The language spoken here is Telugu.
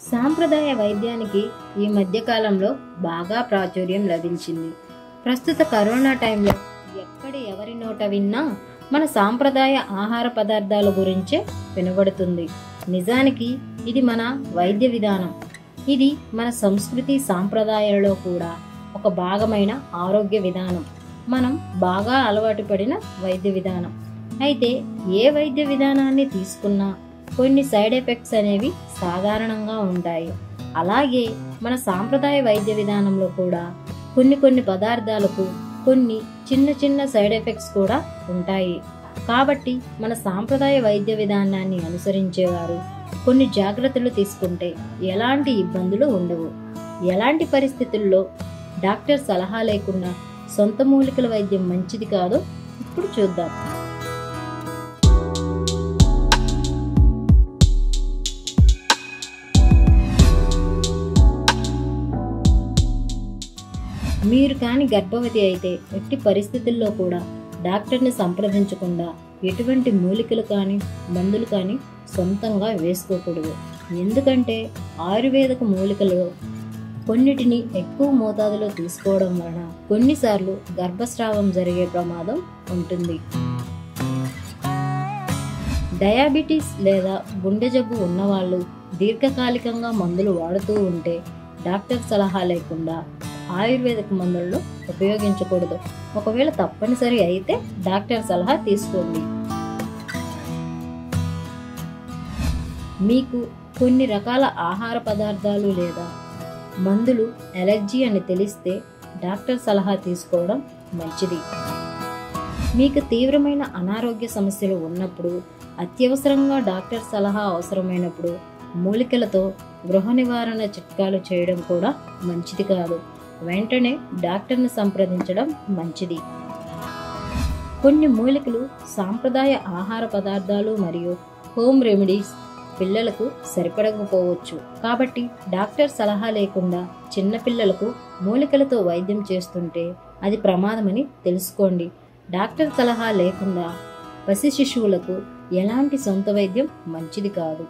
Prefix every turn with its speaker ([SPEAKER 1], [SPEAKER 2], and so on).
[SPEAKER 1] సాంప్రదాయ వైద్యానికి ఈ మధ్యకాలంలో బాగా ప్రాచుర్యం లభించింది. ప్రస్తుత కరోనా టైంలో ఎక్కడ ఎవరి నోట విన్నా మన సాంప్రదాయ ఆహార పదార్థాల గురించే వినబడుతుంది. నిజానికి ఇది మన వైద్య విధానం. ఇది మన సంస్కృతి సాంప్రదాయాలలో కూడా ఒక భాగమైన ఆరోగ్య విధానం. మనం బాగా అలవాటు పడిన వైద్య విధానం. అయితే ఏ వైద్య విధానాన్ని తీసుకున్నా కొన్ని సైడ్ ఎఫెక్ట్స్ అనేవి సాధారణంగా ఉంటాయి. అలాగే మన సాంప్రదాయ వైద్య విధానంలో కూడా కొన్ని కొన్ని పదార్థాలకు కొన్ని చిన్న చిన్న సైడ్ ఎఫెక్ట్స్ కూడా ఉంటాయి. కాబట్టి మన సాంప్రదాయ వైద్య విధానాన్ని అనుసరించేవారు కొన్ని జాగ్రత్తలు తీసుకుంటే ఎలాంటి ఇబ్బందులు ఉండవు. ఎలాంటి పరిస్థితుల్లో డాక్టర్ సలహా లేకుండా సొంత మూలికల వైద్యం మంచిది కాదో ఇప్పుడు చూద్దాం. మీరు కాని గర్భవతి అయితే ఎట్టి పరిస్థితుల్లో కూడా డాక్టర్ని సంప్రదించకుండా ఎటువంటి మూలికలు కానీ మందులు కానీ సొంతంగా వేసుకోకూడదు. ఎందుకంటే ఆయుర్వేదక మూలికలు కొన్నిటిని ఎక్కువ మోతాదులో తీసుకోవడం వలన కొన్నిసార్లు గర్భస్రావం జరిగే ప్రమాదం ఉంటుంది. డయాబెటీస్ లేదా గుండె జబ్బు ఉన్నవాళ్ళు దీర్ఘకాలికంగా మందులు వాడుతూ ఉంటే డాక్టర్ సలహా లేకుండా ఆయుర్వేదిక మందులను ఉపయోగించకూడదు. ఒకవేళ తప్పనిసరి అయితే డాక్టర్ సలహా తీసుకోండి. మీకు కొన్ని రకాల ఆహార పదార్థాలు లేదా మందులు ఎలర్జీ అని తెలిస్తే డాక్టర్ సలహా తీసుకోవడం మంచిది. మీకు తీవ్రమైన అనారోగ్య సమస్యలు ఉన్నప్పుడు అత్యవసరంగా డాక్టర్ సలహా అవసరమైనప్పుడు మూలికలతో గృహ నివారణ చిట్కాలు చేయడం కూడా మంచిది కాదు. వెంటనే డాక్టర్ని సంప్రదించడం మంచిది. కొన్ని మూలికలు సాంప్రదాయ ఆహార పదార్థాలు మరియు హోమ్ రెమెడీస్ పిల్లలకు సరిపడకపోవచ్చు. కాబట్టి డాక్టర్ సలహా లేకుండా చిన్నపిల్లలకు మూలికలతో వైద్యం చేస్తుంటే అది ప్రమాదమని తెలుసుకోండి. డాక్టర్ సలహా లేకుండా పసి శిశువులకు ఎలాంటి సొంత వైద్యం మంచిది కాదు.